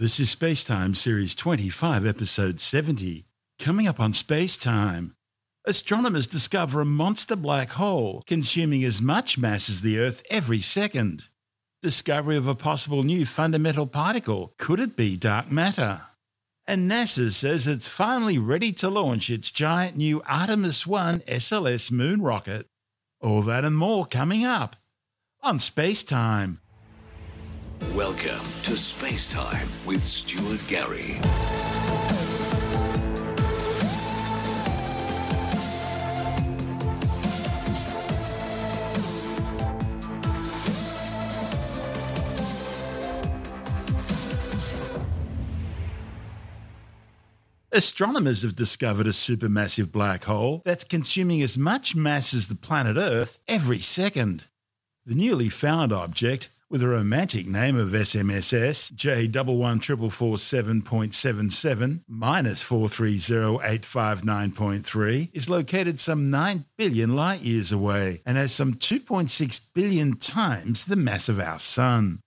This is Spacetime Series 25, Episode 70. Coming up on Spacetime, astronomers discover a monster black hole consuming as much mass as the Earth every second. Discovery of a possible new fundamental particle. Could it be dark matter? And NASA says it's finally ready to launch its giant new Artemis 1 SLS moon rocket. All that and more coming up on Spacetime. Welcome to Space Time with Stuart Gary. Astronomers have discovered a supermassive black hole that's consuming as much mass as the planet Earth every second. The newly found object with a romantic name of SMSS J11447.77 minus 4308593 is located some 9 billion light years away and has some 2.6 billion times the mass of our Sun.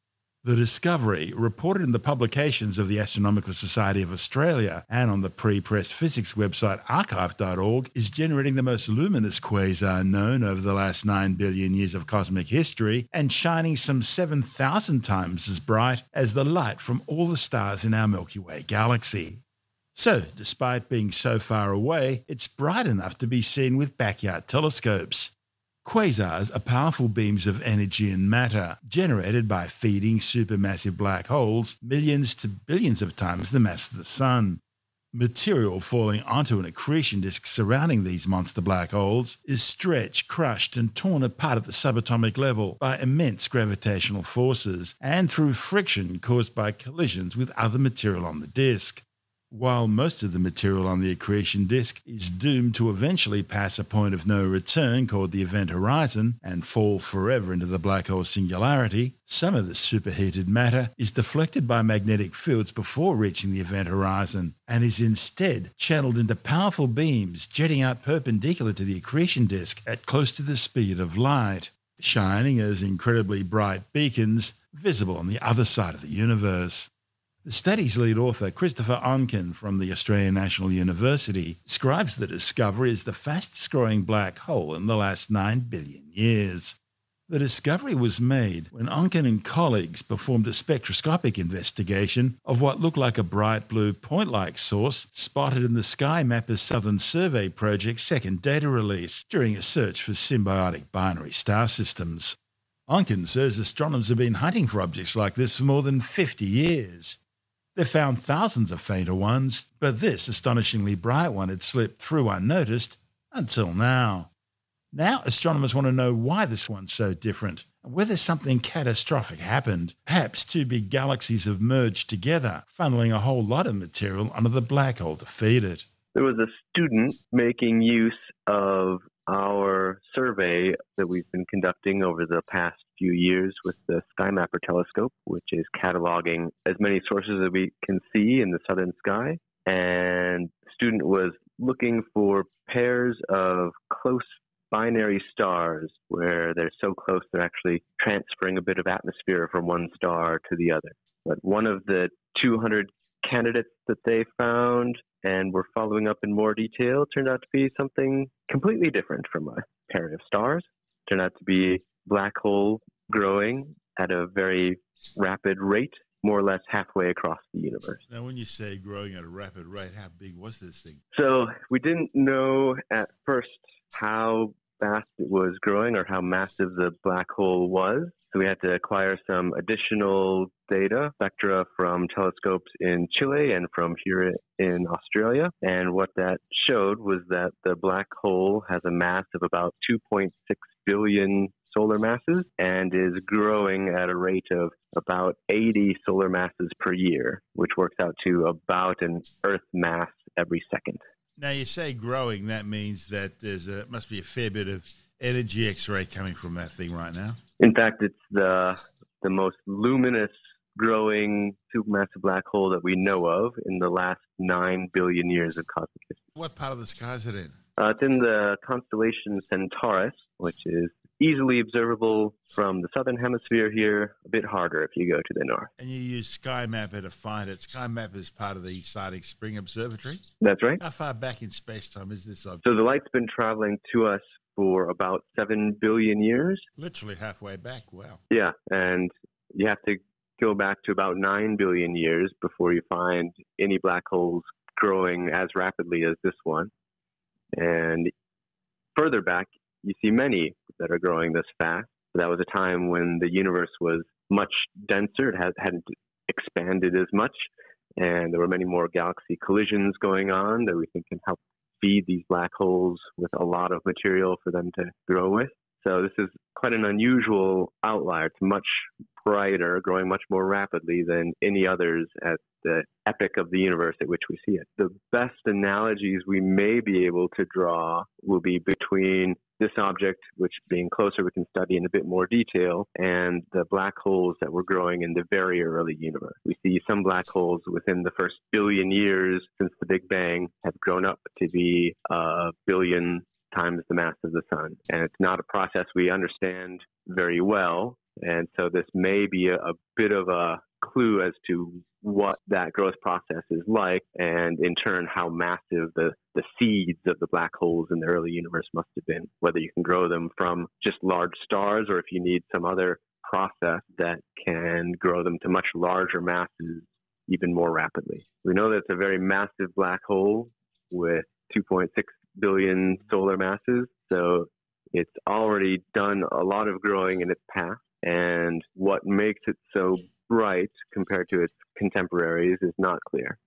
The discovery, reported in the publications of the Astronomical Society of Australia and on the pre press physics website arXiv.org, is generating the most luminous quasar known over the last 9 billion years of cosmic history and shining some 7,000 times as bright as the light from all the stars in our Milky Way galaxy. So, despite being so far away, it's bright enough to be seen with backyard telescopes. Quasars are powerful beams of energy and matter generated by feeding supermassive black holes millions to billions of times the mass of the Sun. Material falling onto an accretion disk surrounding these monster black holes is stretched, crushed, and torn apart at the subatomic level by immense gravitational forces and through friction caused by collisions with other material on the disk. While most of the material on the accretion disk is doomed to eventually pass a point of no return called the event horizon and fall forever into the black hole singularity, some of the superheated matter is deflected by magnetic fields before reaching the event horizon and is instead channeled into powerful beams jetting out perpendicular to the accretion disk at close to the speed of light, shining as incredibly bright beacons visible on the other side of the universe. The study's lead author, Christopher Onken from the Australian National University, describes the discovery as the fastest growing black hole in the last 9 billion years. The discovery was made when Onken and colleagues performed a spectroscopic investigation of what looked like a bright blue point like source spotted in the SkyMapper's Southern Survey Project's second data release during a search for symbiotic binary star systems. Onken says astronomers have been hunting for objects like this for more than 50 years. They found thousands of fainter ones, but this astonishingly bright one had slipped through unnoticed until now. Now, astronomers want to know why this one's so different and whether something catastrophic happened. Perhaps two big galaxies have merged together, funneling a whole lot of material under the black hole to feed it. There was a student making use of our survey that we've been conducting over the past few years with the SkyMapper telescope, which is cataloging as many sources as we can see in the southern sky. And student was looking for pairs of close binary stars where they're so close they're actually transferring a bit of atmosphere from one star to the other. But one of the 200 candidates that they found and were following up in more detail turned out to be something completely different from a pair of stars. Turned out to be black hole growing at a very rapid rate, more or less halfway across the universe. Now, when you say growing at a rapid rate, how big was this thing? So we didn't know at first how fast it was growing or how massive the black hole was. So we had to acquire some additional data, spectra from telescopes in Chile and from here in Australia. And what that showed was that the black hole has a mass of about 2.6 billion solar masses and is growing at a rate of about 80 solar masses per year, which works out to about an Earth mass every second. Now, you say growing, that means that there's a, must be a fair bit of energy X ray coming from that thing right now. In fact, it's the the most luminous growing supermassive black hole that we know of in the last nine billion years of cosmic history. What part of the sky is it in? Uh, it's in the constellation Centaurus, which is easily observable from the southern hemisphere here, a bit harder if you go to the north. And you use SkyMapper to find it. SkyMapper is part of the Siding Spring Observatory. That's right. How far back in space time is this object? So the light's been traveling to us for about 7 billion years. Literally halfway back. Wow. Yeah, and you have to go back to about 9 billion years before you find any black holes growing as rapidly as this one. And further back, you see many that are growing this fast. That was a time when the universe was much denser, it had, hadn't expanded as much, and there were many more galaxy collisions going on that we think can help feed these black holes with a lot of material for them to grow with. So this is quite an unusual outlier. It's much brighter, growing much more rapidly than any others at the epoch of the universe at which we see it. The best analogies we may be able to draw will be between this object, which being closer we can study in a bit more detail, and the black holes that were growing in the very early universe. We see some black holes within the first billion years since the Big Bang have grown up to be a billion times the mass of the sun. And it's not a process we understand very well. And so this may be a, a bit of a clue as to what that growth process is like, and in turn, how massive the, the seeds of the black holes in the early universe must have been. Whether you can grow them from just large stars or if you need some other process that can grow them to much larger masses even more rapidly. We know that it's a very massive black hole with 2.6 billion solar masses, so it's already done a lot of growing in its past. And what makes it so bright compared to its contemporaries is not clear.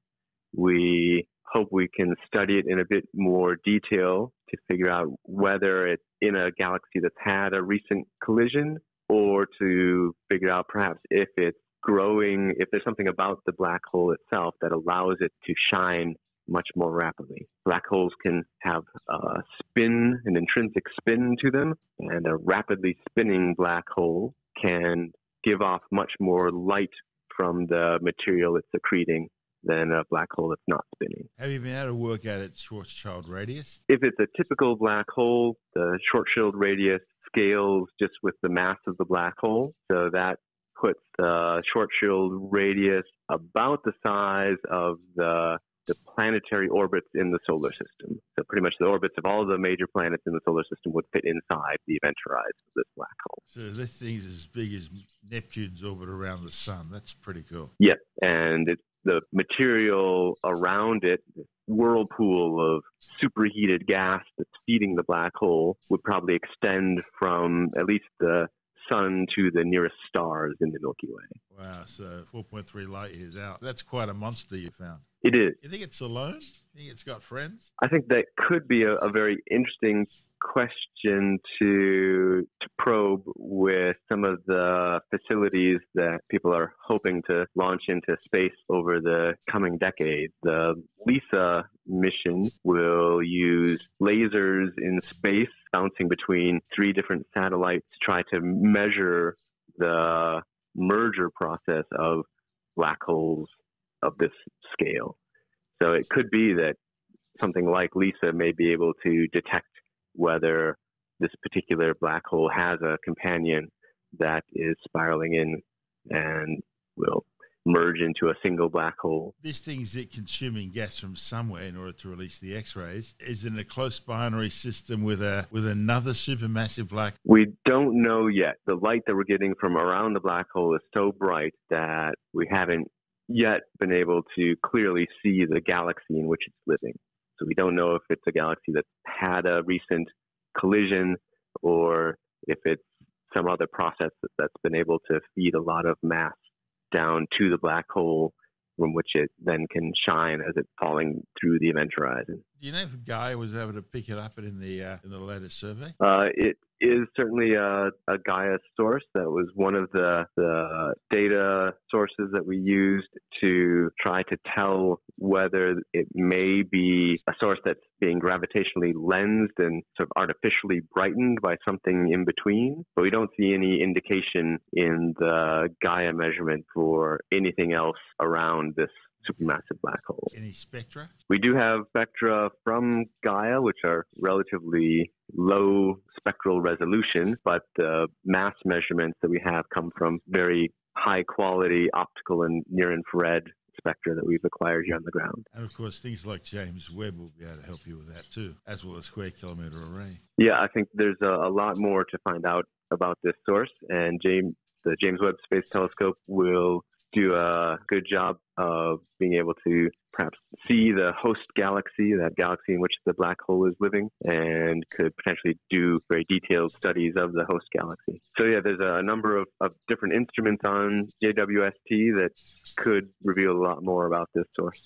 We hope we can study it in a bit more detail to figure out whether it's in a galaxy that's had a recent collision or to figure out perhaps if it's growing, if there's something about the black hole itself that allows it to shine much more rapidly. Black holes can have a spin, an intrinsic spin to them, and a rapidly spinning black hole can give off much more light from the material it's accreting than a black hole that's not spinning. Have you been able to work out its Schwarzschild radius? If it's a typical black hole, the Schwarzschild radius scales just with the mass of the black hole. So that puts the Schwarzschild radius about the size of the the planetary orbits in the solar system. So pretty much the orbits of all the major planets in the solar system would fit inside the event horizon of this black hole. So this thing's as big as Neptune's orbit around the sun. That's pretty cool. Yeah, and it's the material around it, whirlpool of superheated gas that's feeding the black hole, would probably extend from at least the sun to the nearest stars in the Milky Way. Wow, so 4.3 light years out. That's quite a monster you found. It is. You think it's alone? You think it's got friends? I think that could be a, a very interesting question to to probe with some of the facilities that people are hoping to launch into space over the coming decade. The LISA mission will use lasers in space bouncing between three different satellites to try to measure the merger process of black holes of this scale. So it could be that something like LISA may be able to detect whether this particular black hole has a companion that is spiraling in and will merge into a single black hole. This thing's consuming gas from somewhere in order to release the X-rays. Is it in a close binary system with a with another supermassive black? We don't know yet. The light that we're getting from around the black hole is so bright that we haven't yet been able to clearly see the galaxy in which it's living. So we don't know if it's a galaxy that's had a recent collision or if it's some other process that's been able to feed a lot of mass down to the black hole from which it then can shine as it's falling through the event horizon. Do you know if Gaia was able to pick it up in the uh, in the latest survey? Uh, it is certainly a, a, Gaia source. That was one of the, the data sources that we used to try to tell whether it may be a source that's being gravitationally lensed and sort of artificially brightened by something in between. But we don't see any indication in the Gaia measurement for anything else around this supermassive black hole. Any spectra? We do have spectra from Gaia, which are relatively low spectral resolution, but the mass measurements that we have come from very high quality optical and near infrared spectra that we've acquired here on the ground. And of course, things like James Webb will be able to help you with that too, as well as Square Kilometre Array. Yeah, I think there's a, a lot more to find out about this source, and James, the James Webb Space Telescope will do a good job of being able to perhaps see the host galaxy, that galaxy in which the black hole is living, and could potentially do very detailed studies of the host galaxy. So, yeah, there's a number of, of different instruments on JWST that could reveal a lot more about this source.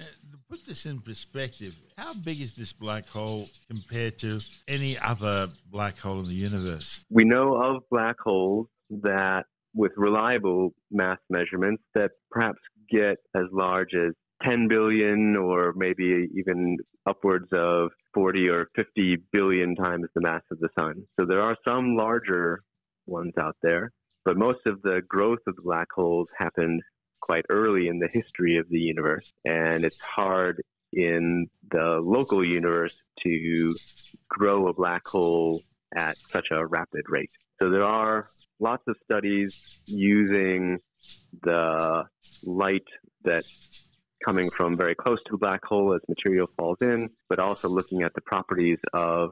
Uh, to put this in perspective, how big is this black hole compared to any other black hole in the universe? We know of black holes that with reliable mass measurements that perhaps get as large as 10 billion or maybe even upwards of 40 or 50 billion times the mass of the sun. So there are some larger ones out there, but most of the growth of the black holes happened quite early in the history of the universe. And it's hard in the local universe to grow a black hole at such a rapid rate. So there are lots of studies using the light that's coming from very close to a black hole as material falls in, but also looking at the properties of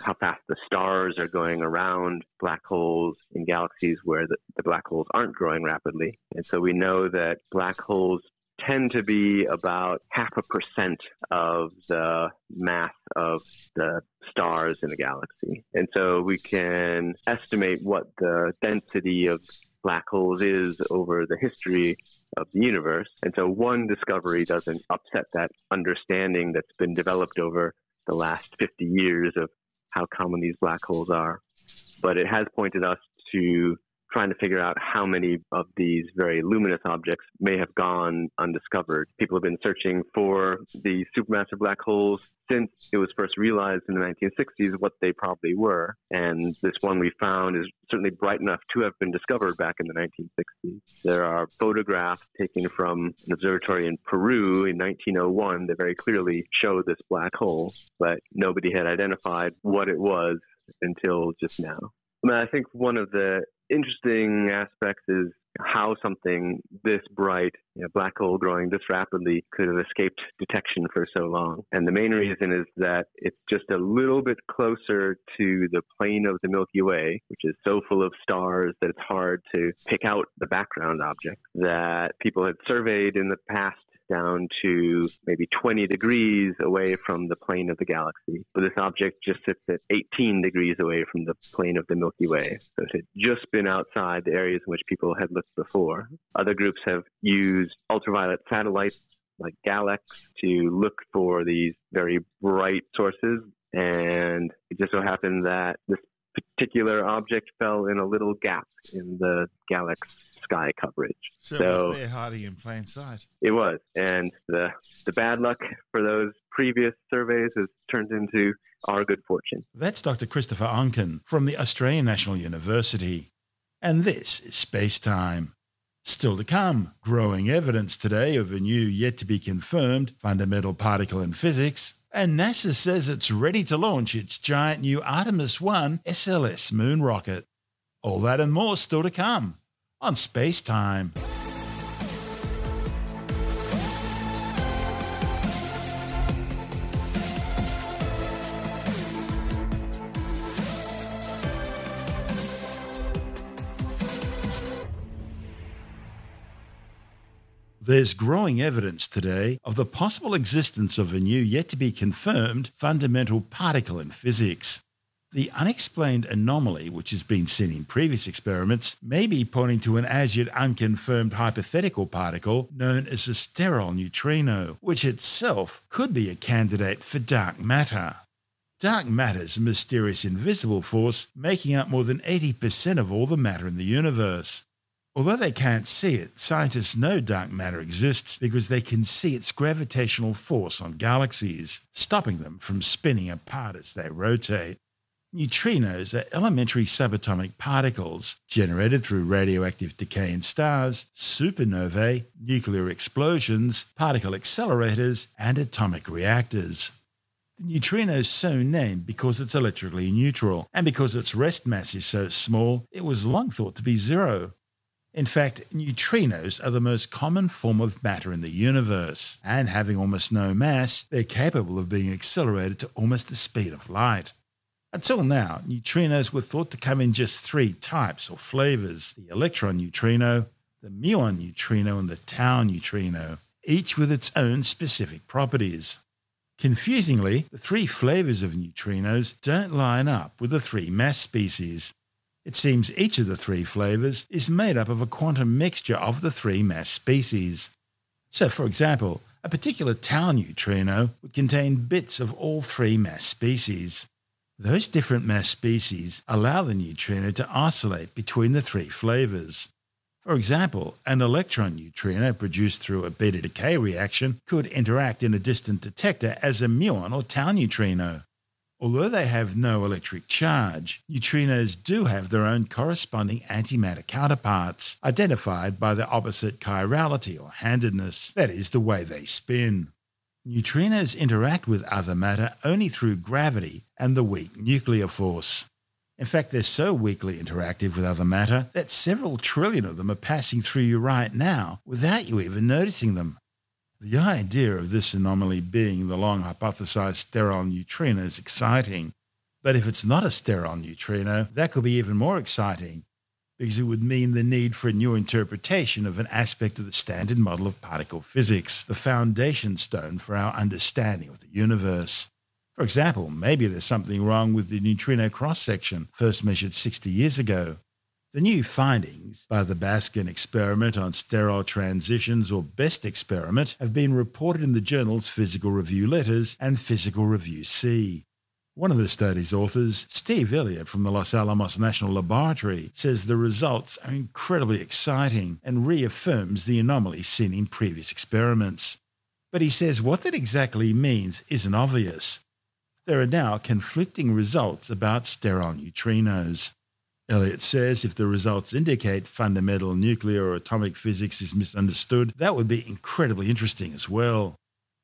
how fast the stars are going around black holes in galaxies where the, the, black holes aren't growing rapidly. And so we know that black holes tend to be about half a percent of the mass of the stars in a galaxy. And so we can estimate what the density of black holes is over the history of the universe. And so one discovery doesn't upset that understanding that's been developed over the last 50 years of how common these black holes are. But it has pointed us to trying to figure out how many of these very luminous objects may have gone undiscovered. People have been searching for the supermassive black holes since it was first realized in the 1960s what they probably were. And this one we found is certainly bright enough to have been discovered back in the 1960s. There are photographs taken from an observatory in Peru in 1901 that very clearly show this black hole, but nobody had identified what it was until just now. I, mean, I think one of the interesting aspects is how something this bright, you know, black hole growing this rapidly could have escaped detection for so long. And the main reason is that it's just a little bit closer to the plane of the Milky Way, which is so full of stars that it's hard to pick out the background object that people had surveyed in the past down to maybe 20 degrees away from the plane of the galaxy. But this object just sits at 18 degrees away from the plane of the Milky Way. So it had just been outside the areas in which people had looked before. Other groups have used ultraviolet satellites like GALEX to look for these very bright sources. And it just so happened that this particular object fell in a little gap in the GALEX sky coverage. So, so it was there hiding in plain sight. It was, and the the bad luck for those previous surveys has turned into our good fortune. That's Dr. Christopher Onken from the Australian National University, and this is Space Time. Still to come, growing evidence today of a new, yet to be confirmed fundamental particle in physics. And NASA says it's ready to launch its giant new Artemis 1 SLS moon rocket. All that and more still to come on Space Time. There's growing evidence today of the possible existence of a new, yet to be confirmed, fundamental particle in physics. The unexplained anomaly, which has been seen in previous experiments, may be pointing to an as yet unconfirmed hypothetical particle known as a sterile neutrino, which itself could be a candidate for dark matter. Dark matter is a mysterious invisible force making up more than 80% of all the matter in the universe. Although they can't see it, scientists know dark matter exists because they can see its gravitational force on galaxies, stopping them from spinning apart as they rotate. Neutrinos are elementary subatomic particles generated through radioactive decay in stars, supernovae, nuclear explosions, particle accelerators, and atomic reactors. The neutrino is so named because it's electrically neutral, and because its rest mass is so small, it was long thought to be zero. In fact, neutrinos are the most common form of matter in the universe, and having almost no mass, they're capable of being accelerated to almost the speed of light. Until now, neutrinos were thought to come in just three types or flavors the electron neutrino, the muon neutrino, and the tau neutrino, each with its own specific properties. Confusingly, the three flavors of neutrinos don't line up with the three mass species. It seems each of the three flavors is made up of a quantum mixture of the three mass species. So, for example, a particular tau neutrino would contain bits of all three mass species. Those different mass species allow the neutrino to oscillate between the three flavors. For example, an electron neutrino produced through a beta decay reaction could interact in a distant detector as a muon or tau neutrino. Although they have no electric charge, neutrinos do have their own corresponding antimatter counterparts, identified by the opposite chirality or handedness, that is, the way they spin. Neutrinos interact with other matter only through gravity and the weak nuclear force. In fact, they're so weakly interactive with other matter that several trillion of them are passing through you right now without you even noticing them. The idea of this anomaly being the long hypothesized sterile neutrino is exciting. But if it's not a sterile neutrino, that could be even more exciting, because it would mean the need for a new interpretation of an aspect of the standard model of particle physics, the foundation stone for our understanding of the universe. For example, maybe there's something wrong with the neutrino cross section, first measured 60 years ago. The new findings by the Baksan experiment on sterile transitions or BEST experiment have been reported in the journals Physical Review Letters and Physical Review C. One of the study's authors, Steve Elliott from the Los Alamos National Laboratory, says the results are incredibly exciting and reaffirms the anomaly seen in previous experiments. But he says what that exactly means isn't obvious there are now conflicting results about sterile neutrinos. Elliott says if the results indicate fundamental nuclear or atomic physics is misunderstood, that would be incredibly interesting as well.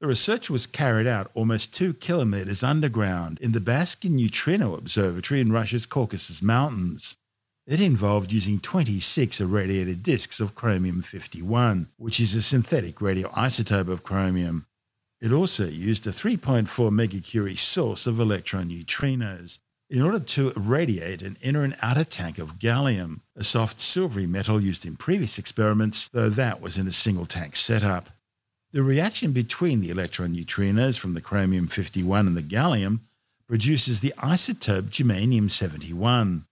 The research was carried out almost two kilometers underground in the Baksan Neutrino Observatory in Russia's Caucasus Mountains. It involved using 26 irradiated disks of chromium 51, which is a synthetic radioisotope of chromium. It also used a 3.4 megacurie source of electron neutrinos in order to irradiate an inner and outer tank of gallium, a soft silvery metal used in previous experiments, though that was in a single tank setup. The reaction between the electron neutrinos from the chromium 51 and the gallium produces the isotope germanium 71.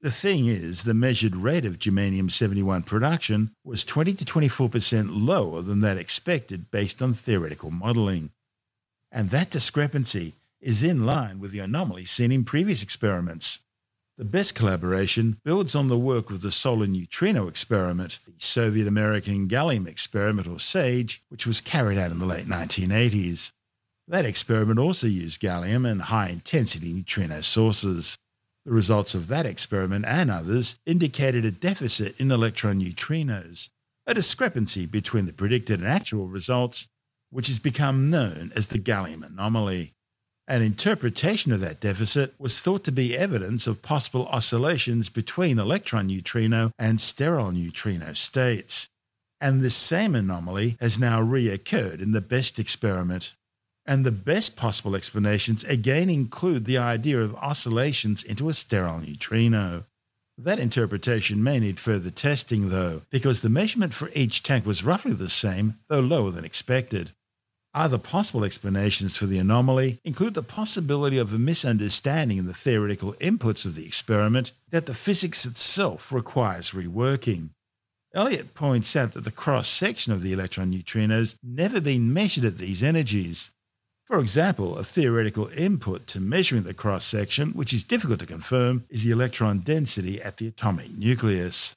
The thing is, the measured rate of germanium 71 production was 20 to 24% lower than that expected based on theoretical modeling. And that discrepancy is in line with the anomaly seen in previous experiments. The BEST collaboration builds on the work of the solar neutrino experiment, the Soviet American gallium experiment or SAGE, which was carried out in the late 1980s. That experiment also used gallium and high intensity neutrino sources. The results of that experiment and others indicated a deficit in electron neutrinos, a discrepancy between the predicted and actual results, which has become known as the gallium anomaly. An interpretation of that deficit was thought to be evidence of possible oscillations between electron neutrino and sterile neutrino states. And this same anomaly has now reoccurred in the BEST experiment. And the best possible explanations again include the idea of oscillations into a sterile neutrino. That interpretation may need further testing, though, because the measurement for each tank was roughly the same, though lower than expected. Other possible explanations for the anomaly include the possibility of a misunderstanding in the theoretical inputs of the experiment that the physics itself requires reworking. Elliott points out that the cross section of the electron neutrinos never been measured at these energies, for example, a theoretical input to measuring the cross section, which is difficult to confirm, is the electron density at the atomic nucleus.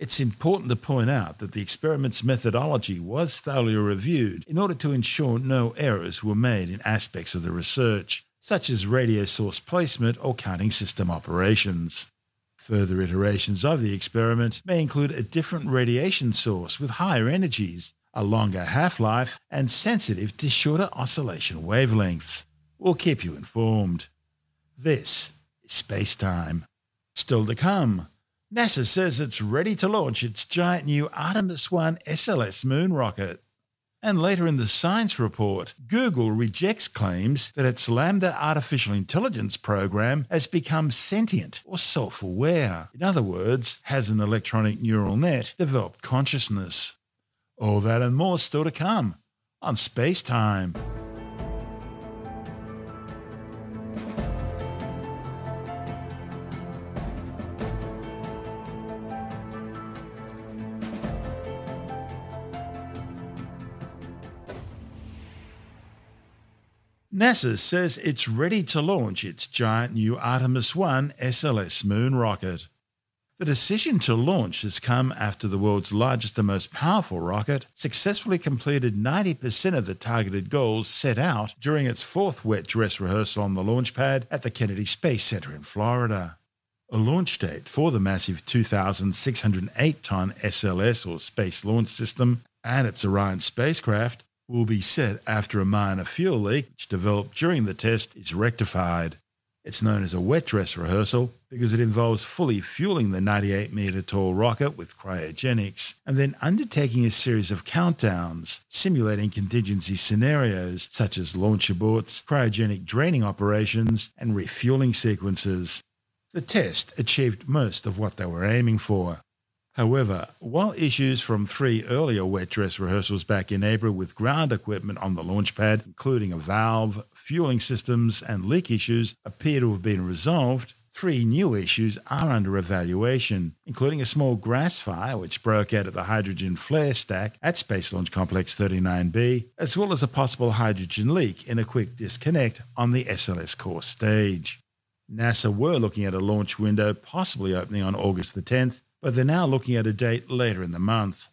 It's important to point out that the experiment's methodology was thoroughly reviewed in order to ensure no errors were made in aspects of the research, such as radio source placement or counting system operations. Further iterations of the experiment may include a different radiation source with higher energies, a longer half life, and sensitive to shorter oscillation wavelengths. We'll keep you informed. This is Space Time. Still to come. NASA says it's ready to launch its giant new Artemis 1 SLS moon rocket. And later in the science report, Google rejects claims that its LaMDA artificial intelligence program has become sentient or self aware. In other words, has an electronic neural net developed consciousness. All that and more still to come on Space Time. NASA says it's ready to launch its giant new Artemis 1 SLS moon rocket. The decision to launch has come after the world's largest and most powerful rocket successfully completed 90% of the targeted goals set out during its fourth wet dress rehearsal on the launch pad at the Kennedy Space Center in Florida. A launch date for the massive 2,608 ton SLS or Space Launch System and its Orion spacecraft will be set after a minor fuel leak, which developed during the test, is rectified. It's known as a wet dress rehearsal because it involves fully fueling the 98 metre tall rocket with cryogenics and then undertaking a series of countdowns, simulating contingency scenarios such as launch aborts, cryogenic draining operations, and refueling sequences. The test achieved most of what they were aiming for. However, while issues from three earlier wet dress rehearsals back in April with ground equipment on the launch pad, including a valve, fueling systems, and leak issues, appear to have been resolved, three new issues are under evaluation, including a small grass fire which broke out at the hydrogen flare stack at Space Launch Complex 39B, as well as a possible hydrogen leak in a quick disconnect on the SLS core stage. NASA were looking at a launch window possibly opening on August the 10th, but they're now looking at a date later in the month.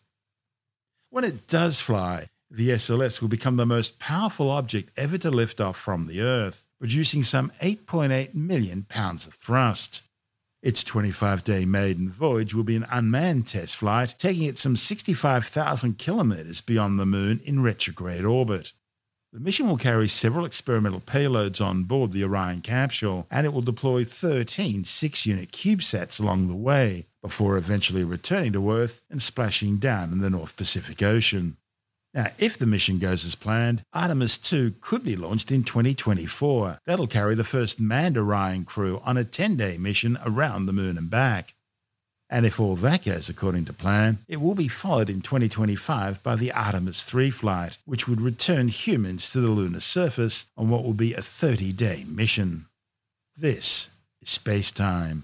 When it does fly, the SLS will become the most powerful object ever to lift off from the Earth, producing some 8.8 million pounds of thrust. Its 25 day maiden voyage will be an unmanned test flight, taking it some 65,000 kilometres beyond the Moon in retrograde orbit. The mission will carry several experimental payloads on board the Orion capsule, and it will deploy 13 six unit CubeSats along the way, before eventually returning to Earth and splashing down in the North Pacific Ocean. Now, if the mission goes as planned, Artemis 2 could be launched in 2024. That'll carry the first manned Orion crew on a 10 day mission around the moon and back. And if all that goes according to plan, it will be followed in 2025 by the Artemis 3 flight, which would return humans to the lunar surface on what will be a 30 day mission. This is Space Time.